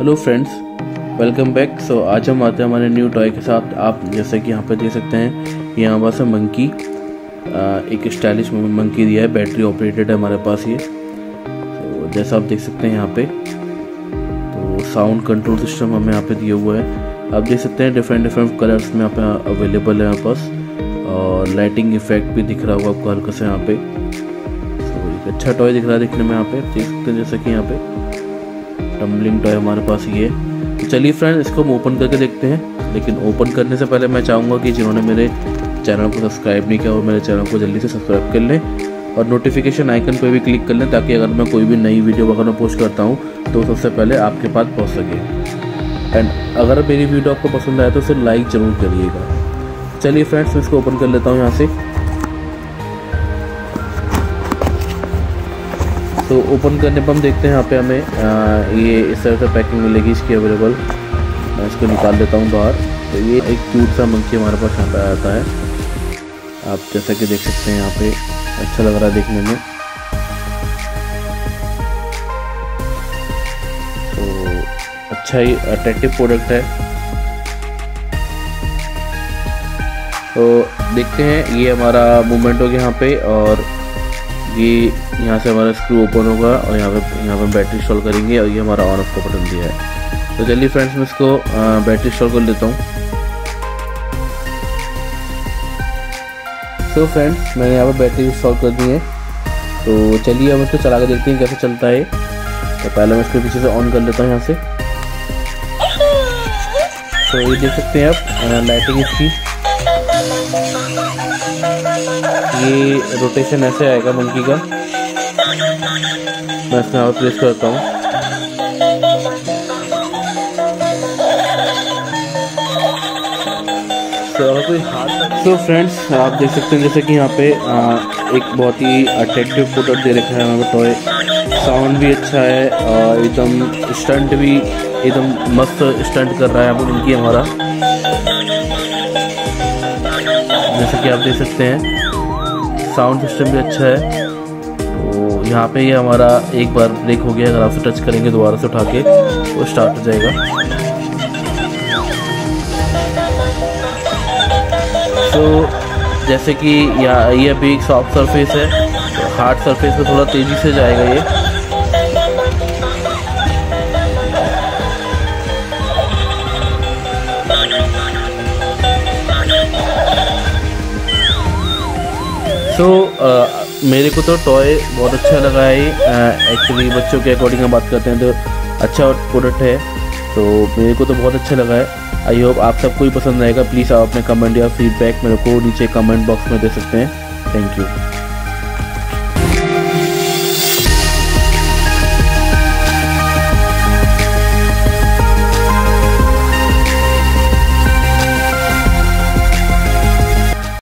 Hello friends welcome back so आज हम आते हैं हमारे न्यू टॉय के साथ। आप जैसे कि यहाँ पर देख सकते हैं, ये हमारे पास मंकी एक स्टाइलिश मंकी दिया है। बैटरी ऑपरेटेड है हमारे पास ये। तो जैसा आप देख सकते हैं यहाँ पे तो साउंड कंट्रोल सिस्टम हमें यहाँ पे दिया हुआ है। आप देख सकते हैं डिफरेंट डिफरेंट कलर्स में यहाँ पे अवेलेबल है यहाँ पास। और लाइटिंग इफ़ेक्ट भी दिख रहा होगा आपको हल्का से यहाँ पे। तो एक अच्छा टॉय दिख रहा है देखने में यहाँ पे। देख सकते हैं जैसे कि यहाँ पे। टम्बलिंग टॉय हमारे पास ये। तो चलिए फ्रेंड इसको हम ओपन करके देखते हैं। लेकिन ओपन करने से पहले मैं चाहूँगा कि जिन्होंने मेरे चैनल को सब्सक्राइब नहीं किया वो मेरे चैनल को जल्दी से सब्सक्राइब कर लें और नोटिफिकेशन आइकन पर भी क्लिक कर लें ताकि अगर मैं कोई भी नई वीडियो वगैरह पोस्ट करता हूँ तो सबसे पहले आपके पास पहुँच सके। एंड अगर मेरी वीडियो आपको पसंद आए तो उसे लाइक ज़रूर करिएगा। चलिए फ्रेंड्स मैं इसको ओपन कर लेता हूँ यहाँ से। तो ओपन करने पर हम देखते हैं यहाँ पे हमें आ, ये इस तरह से पैकिंग मिलेगी इसकी अवेलेबल मैं इसको निकाल लेता हूँ बाहर। तो ये एक क्यूट सा मंकी हमारे पास यहाँ पे आता है। आप जैसा कि देख सकते हैं यहाँ पे अच्छा लग रहा है देखने में। तो अच्छा ही अट्रैक्टिव प्रोडक्ट है। तो देखते हैं ये हमारा मूवमेंट हो गया यहाँ पे और ये यहाँ से हमारा स्क्रू ओपन होगा और यहाँ पे यहाँ पे बैटरी इंस्टॉल करेंगे और ये हमारा ऑन ऑफ़ का बटन दिया है। तो चलिए फ्रेंड्स मैं इसको बैटरी इंस्टॉल कर लेता हूँ। तो फ्रेंड्स मैंने यहाँ पर बैटरी इंस्टॉल कर दी है। तो चलिए हम इसको चला के देखते हैं कैसे चलता है। तो पहले मैं इसको पीछे से ऑन कर लेता हूँ यहाँ से। तो ये देख सकते हैं आप लाइटिंग इसकी। ये रोटेशन ऐसे आएगा मंकी का। मैं इसमें यहाँ प्लेस करता हूँ। तो फ्रेंड्स आप देख सकते हैं जैसे कि यहाँ पे आ, एक बहुत ही अट्रैक्टिव प्रोडक्ट दे रखा है हमें टॉय साउंड भी अच्छा है और एकदम स्टंट भी एकदम मस्त स्टंट कर रहा है अब उनकी हमारा। जैसे कि आप देख सकते हैं साउंड सिस्टम भी अच्छा है। तो यहाँ पे ये हमारा एक बार ब्रेक हो गया, अगर आप टच करेंगे दोबारा से उठा के, वो स्टार्ट हो जाएगा। तो जैसे कि यहाँ, ये अभी एक सॉफ्ट सरफेस है तो हार्ड सरफेस पे थोड़ा तेज़ी से जाएगा ये। तो uh, मेरे को तो टॉय बहुत अच्छा लगा है। एक्चुअली uh, बच्चों के अकॉर्डिंग हम बात करते हैं तो अच्छा प्रोडक्ट है। तो मेरे को तो बहुत अच्छा लगा है। आई होप आप सबको ही पसंद आएगा। प्लीज़ आप अपने कमेंट या फीडबैक मेरे को नीचे कमेंट बॉक्स में दे सकते हैं। Thank you